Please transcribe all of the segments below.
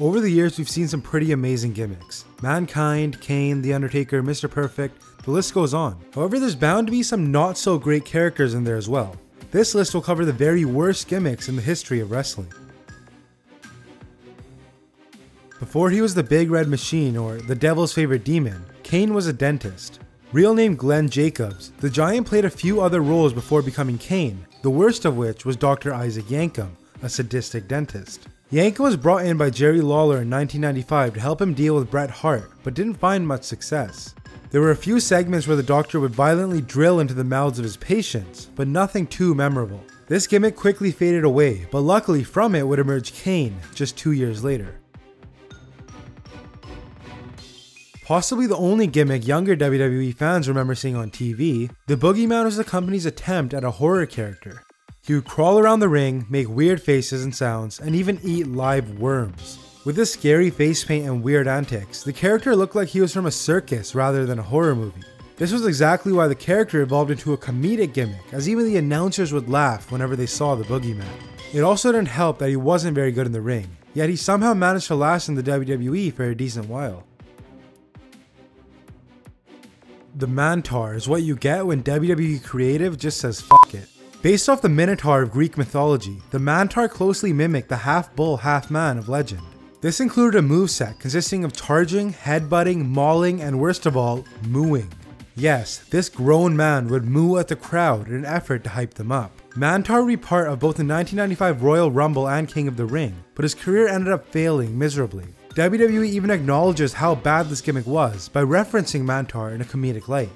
Over the years, we've seen some pretty amazing gimmicks. Mankind, Kane, The Undertaker, Mr. Perfect, the list goes on. However, there's bound to be some not so great characters in there as well. This list will cover the very worst gimmicks in the history of wrestling. Before he was the Big Red Machine or the Devil's Favorite Demon, Kane was a dentist. Real name Glenn Jacobs, the Giant played a few other roles before becoming Kane, the worst of which was Dr. Isaac Yankem, a sadistic dentist. Yankem was brought in by Jerry Lawler in 1995 to help him deal with Bret Hart, but didn't find much success. There were a few segments where the doctor would violently drill into the mouths of his patients, but nothing too memorable. This gimmick quickly faded away, but luckily from it would emerge Kane just two years later. Possibly the only gimmick younger WWE fans remember seeing on TV, the Boogeyman was the company's attempt at a horror character. He would crawl around the ring, make weird faces and sounds, and even eat live worms. With his scary face paint and weird antics, the character looked like he was from a circus rather than a horror movie. This was exactly why the character evolved into a comedic gimmick, as even the announcers would laugh whenever they saw the boogeyman. It also didn't help that he wasn't very good in the ring, yet he somehow managed to last in the WWE for a decent while. The Mantaur is what you get when WWE Creative just says fuck it. Based off the Minotaur of Greek mythology, the Mantaur closely mimicked the half bull, half man of legend. This included a moveset consisting of charging, headbutting, mauling, and worst of all, mooing. Yes, this grown man would moo at the crowd in an effort to hype them up. Mantaur would be part of both the 1995 Royal Rumble and King of the Ring, but his career ended up failing miserably. WWE even acknowledges how bad this gimmick was by referencing Mantaur in a comedic light.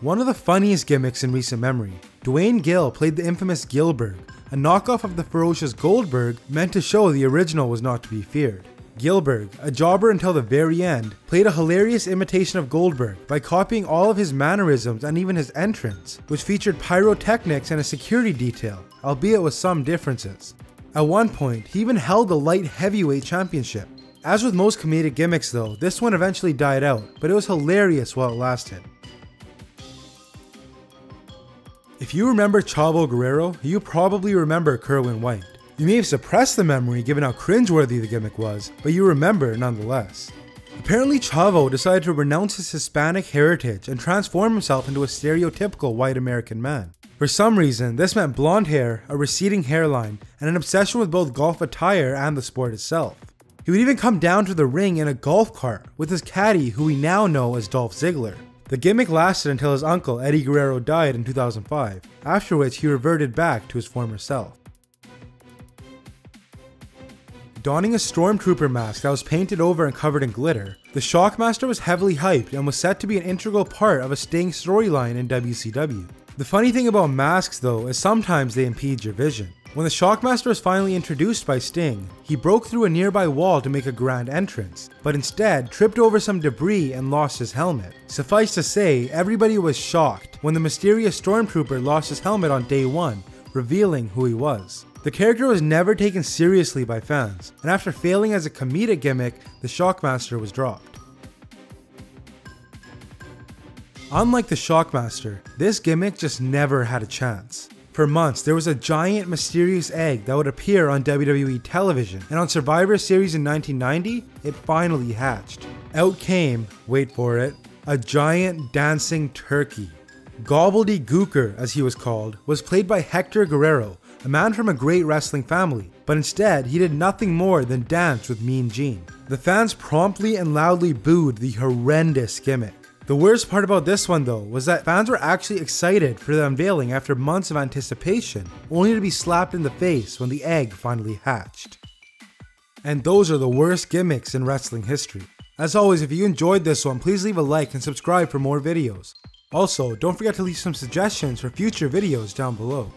One of the funniest gimmicks in recent memory, Duane Gill played the infamous Gillberg, a knockoff of the ferocious Goldberg meant to show the original was not to be feared. Gillberg, a jobber until the very end, played a hilarious imitation of Goldberg by copying all of his mannerisms and even his entrance, which featured pyrotechnics and a security detail, albeit with some differences. At one point, he even held the light heavyweight championship. As with most comedic gimmicks though, this one eventually died out, but it was hilarious while it lasted. If you remember Chavo Guerrero, you probably remember Kerwin White. You may have suppressed the memory given how cringeworthy the gimmick was, but you remember nonetheless. Apparently, Chavo decided to renounce his Hispanic heritage and transform himself into a stereotypical white American man. For some reason, this meant blonde hair, a receding hairline, and an obsession with both golf attire and the sport itself. He would even come down to the ring in a golf cart with his caddy, who we now know as Dolph Ziggler. The gimmick lasted until his uncle Eddie Guerrero died in 2005, after which he reverted back to his former self. Donning a stormtrooper mask that was painted over and covered in glitter, the Shockmaster was heavily hyped and was set to be an integral part of a Sting storyline in WCW. The funny thing about masks though is sometimes they impede your vision. When the Shockmaster was finally introduced by Sting, he broke through a nearby wall to make a grand entrance, but instead tripped over some debris and lost his helmet. Suffice to say, everybody was shocked when the mysterious stormtrooper lost his helmet on day one, revealing who he was. The character was never taken seriously by fans, and after failing as a comedic gimmick, the Shockmaster was dropped. Unlike the Shockmaster, this gimmick just never had a chance. For months, there was a giant mysterious egg that would appear on WWE television, and on Survivor Series in 1990, it finally hatched. Out came, wait for it, a giant dancing turkey. Gobbledy Gooker, as he was called, was played by Hector Guerrero, a man from a great wrestling family, but instead he did nothing more than dance with Mean Gene. The fans promptly and loudly booed the horrendous gimmick. The worst part about this one though was that fans were actually excited for the unveiling after months of anticipation, only to be slapped in the face when the egg finally hatched. And those are the worst gimmicks in wrestling history. As always, if you enjoyed this one, please leave a like and subscribe for more videos. Also, don't forget to leave some suggestions for future videos down below.